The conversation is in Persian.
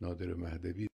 نادر مهدوی.